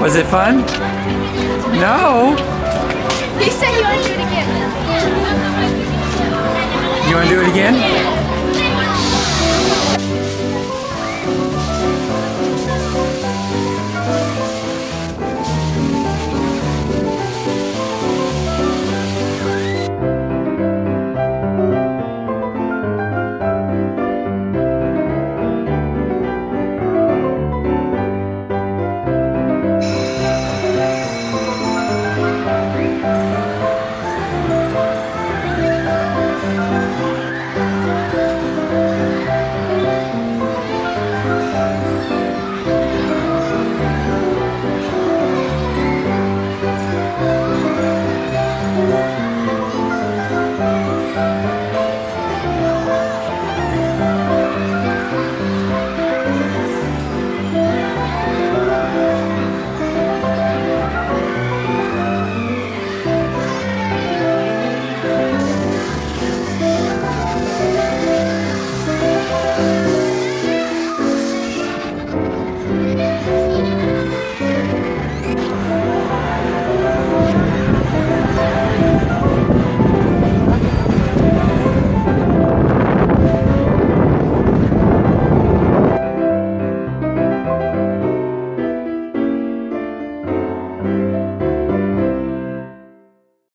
Was it fun? No. He said you want to do it again. You want to do it again?